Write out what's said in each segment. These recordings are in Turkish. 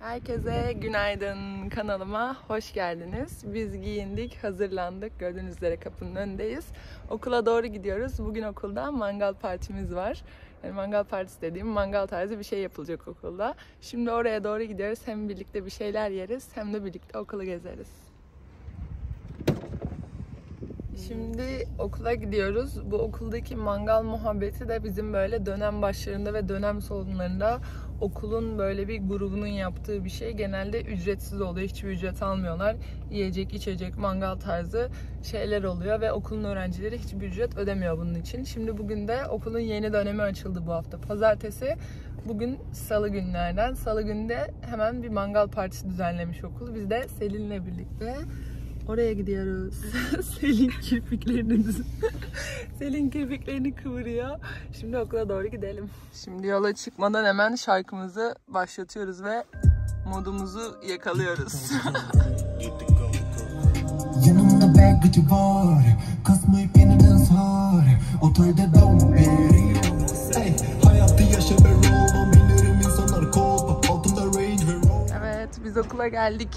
Herkese günaydın kanalıma hoş geldiniz. Biz giyindik, hazırlandık. Gördüğünüz üzere kapının önündeyiz. Okula doğru gidiyoruz. Bugün okulda mangal partimiz var. Yani mangal partisi dediğim mangal tarzı bir şey yapılacak okulda. Şimdi oraya doğru gidiyoruz. Hem birlikte bir şeyler yeriz hem de birlikte okulu gezeriz. Şimdi okula gidiyoruz. Bu okuldaki mangal muhabbeti de bizim böyle dönem başlarında ve dönem sonlarında okulun böyle bir grubunun yaptığı bir şey. Genelde ücretsiz oluyor. Hiçbir ücret almıyorlar. Yiyecek, içecek, mangal tarzı şeyler oluyor ve okulun öğrencileri hiçbir ücret ödemiyor bunun için. Şimdi bugün de okulun yeni dönemi açıldı bu hafta. Pazartesi Bugün salı günlerden. Salı günde hemen bir mangal partisi düzenlemiş okul. Biz de Selin'le birlikte oraya gidiyoruz. Selin kirpiklerini Selin kirpiklerini kıvırıyor. Şimdi okula doğru gidelim. Şimdi yola çıkmadan hemen şarkımızı başlatıyoruz ve modumuzu yakalıyoruz. Yanımda belgıcı var Kasmayıp yeniden sar Otelde dom Hey, hayatı yaşa ve roll Bilirim insanlar cold Altımda range ve roll evet biz okula geldik.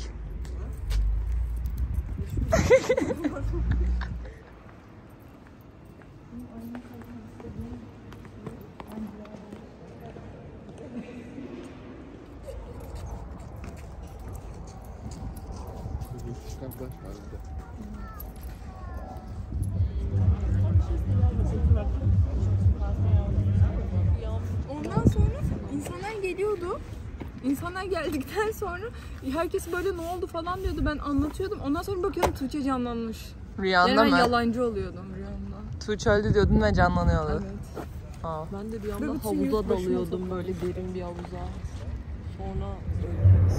Ondan sonra insanlar geliyordu. İnsanlar geldikten sonra herkes böyle ne oldu falan diyordu. Ben anlatıyordum. Ondan sonra bakıyorum Tuğçe canlanmış. Rüyanda Yani mı? yalancı oluyordum rüyamda. Tuğçe öldü diyordun ve canlanıyordu. Evet. Aa. Ben de bir anda havuza dalıyordum böyle derin bir havuza. Sonra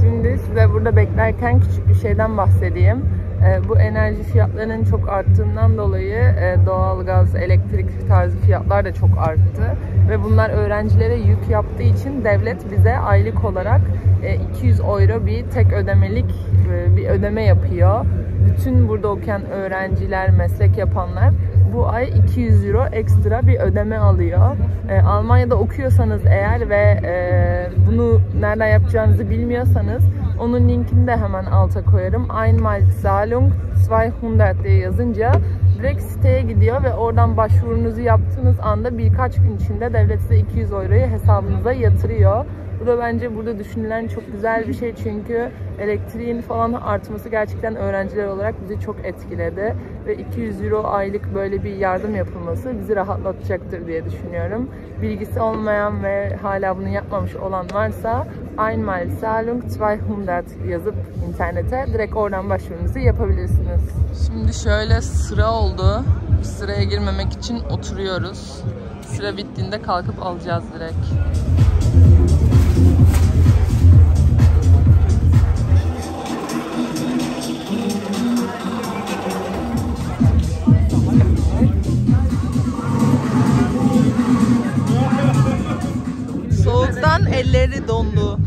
Şimdi size burada beklerken küçük bir şeyden bahsedeyim. Ee, bu enerji fiyatlarının çok arttığından dolayı e, doğalgaz, elektrik tarzı fiyatlar da çok arttı. Ve bunlar öğrencilere yük yaptığı için devlet bize aylık olarak e, 200 euro bir tek ödemelik e, bir ödeme yapıyor. Bütün burada okuyan öğrenciler, meslek yapanlar bu ay 200 euro ekstra bir ödeme alıyor. E, Almanya'da okuyorsanız eğer ve e, bunu nereden yapacağınızı bilmiyorsanız onun linkini de hemen alta koyarım. Einmalzahlung 200 diye yazınca direkt siteye gidiyor ve oradan başvurunuzu yaptığınız anda birkaç gün içinde devlet size 200 euroyu hesabınıza yatırıyor. Bu da bence burada düşünülen çok güzel bir şey çünkü elektriğin falan artması gerçekten öğrenciler olarak bizi çok etkiledi. Ve 200 euro aylık böyle bir yardım yapılması bizi rahatlatacaktır diye düşünüyorum. Bilgisi olmayan ve hala bunu yapmamış olan varsa Einmalzahlung 200 yazıp internete direkt oradan başvurunuzu yapabilirsiniz. Şimdi şöyle sıra oldu. Sıraya girmemek için oturuyoruz. Sıra bittiğinde kalkıp alacağız direkt. Soğuktan elleri dondu.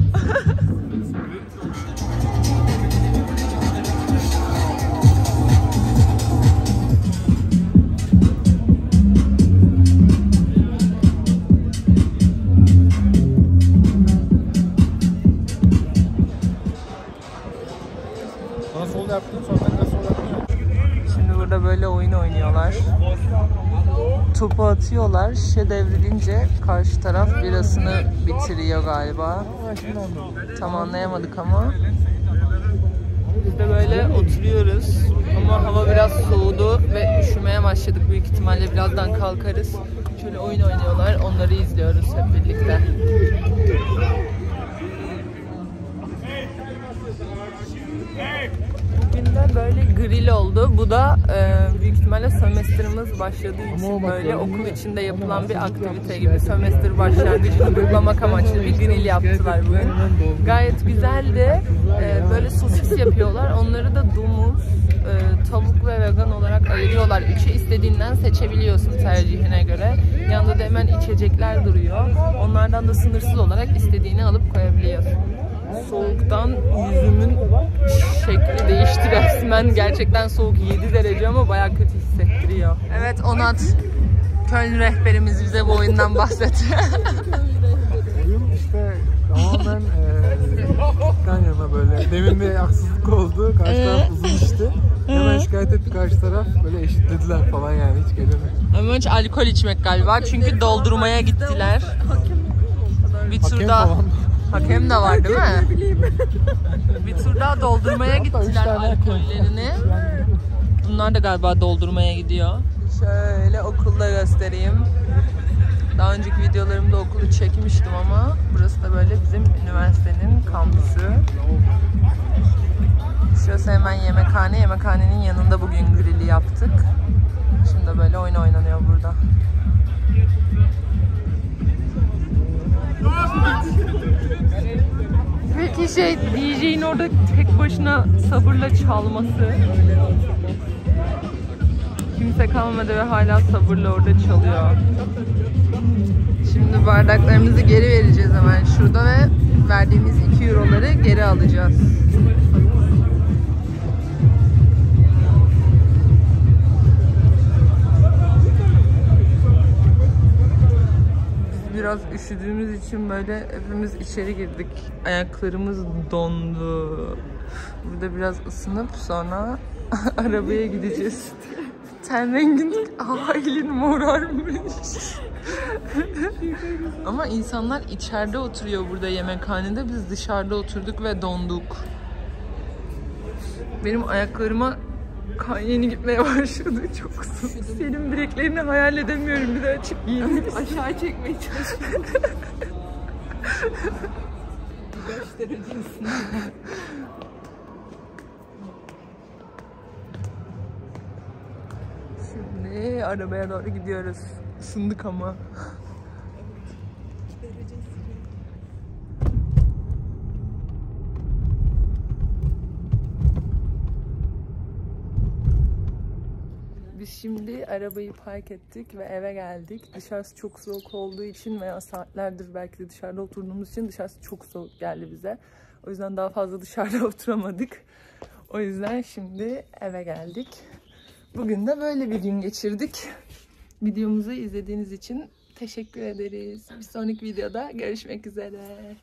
Şimdi burada böyle oyun oynuyorlar. Topu atıyorlar. Şişe devrilince karşı taraf birasını bitiriyor galiba. Tam anlayamadık ama. Biz de böyle oturuyoruz. Ama hava biraz soğudu ve üşümeye başladık. Büyük ihtimalle birazdan kalkarız. Şöyle oyun oynuyorlar. Onları izliyoruz hep birlikte. Bugün de böyle grill oldu. Bu da e, büyük ihtimalle sömestrimiz başladığı için böyle okul içinde yapılan bir aktivite gibi sömestr başlangıcını kutlamak amaçlı bir grill yaptılar bugün. Gayet güzeldi. E, böyle sosis yapıyorlar. Onları da domuz, e, tavuk ve vegan olarak ayırıyorlar. Üçü istediğinden seçebiliyorsun tercihine göre. Yanında da hemen içecekler duruyor. Onlardan da sınırsız olarak istediğini alıp koyabiliyorsun soğuktan yüzümün şekli değişti resmen. Gerçekten soğuk 7 derece ama baya kötü hissettiriyor. Evet Onat Köln rehberimiz bize bu oyundan bahsetti. Oyun işte tamamen eee yan yana böyle. Demin bir haksızlık oldu. Karşı taraf uzun içti. Hemen şikayet etti karşı taraf. Böyle eşitlediler falan yani hiç gelemedi. Amaç alkol içmek galiba çünkü doldurmaya gittiler. Bir tur daha. Hakem de var değil mi? Bir tur daha doldurmaya gittiler alkollerini. Bunlar da galiba doldurmaya gidiyor. Şöyle okulda göstereyim. Daha önceki videolarımda okulu çekmiştim ama burası da böyle bizim üniversitenin kampüsü. Şurası hemen yemekhane. Yemekhanenin yanında bugün grili şey DJ'in orada tek başına sabırla çalması. Kimse kalmadı ve hala sabırla orada çalıyor. Şimdi bardaklarımızı geri vereceğiz hemen şurada ve verdiğimiz 2 euroları geri alacağız. Biraz üşüdüğümüz için böyle hepimiz içeri girdik. Ayaklarımız dondu. Burada biraz ısınıp sonra arabaya gideceğiz. Ten rengin halin morarmış. Ama insanlar içeride oturuyor burada yemekhanede. Biz dışarıda oturduk ve donduk. Benim ayaklarıma kan yeni gitmeye başladı. Çok ısındı. Senin bileklerini hayal edemiyorum bir de açık giyinmiş. Aşağı çekmeye çalışıyorum. Kaç derecesin? Şimdi arabaya doğru gidiyoruz. Isındık ama. Biz şimdi arabayı park ettik ve eve geldik. Dışarısı çok soğuk olduğu için veya saatlerdir belki de dışarıda oturduğumuz için dışarısı çok soğuk geldi bize. O yüzden daha fazla dışarıda oturamadık. O yüzden şimdi eve geldik. Bugün de böyle bir gün geçirdik. Videomuzu izlediğiniz için teşekkür ederiz. Bir sonraki videoda görüşmek üzere.